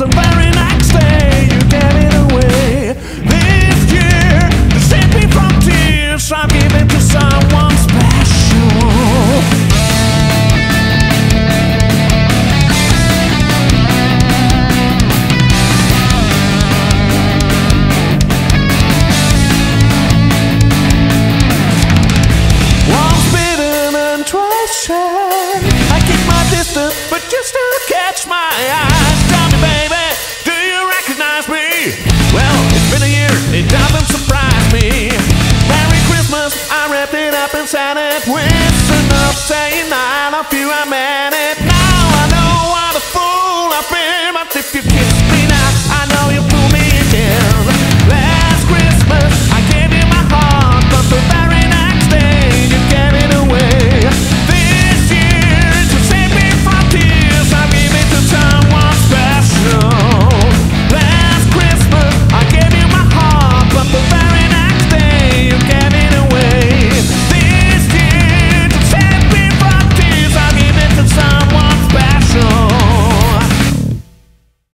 the very next day you it away. This year, to save me from tears, I'll give it to someone special. I keep my distance, but you still catch my eye. It's been a year, it doesn't surprise me. Merry Christmas, I wrapped it up and sent it with enough saying I love you, I meant it.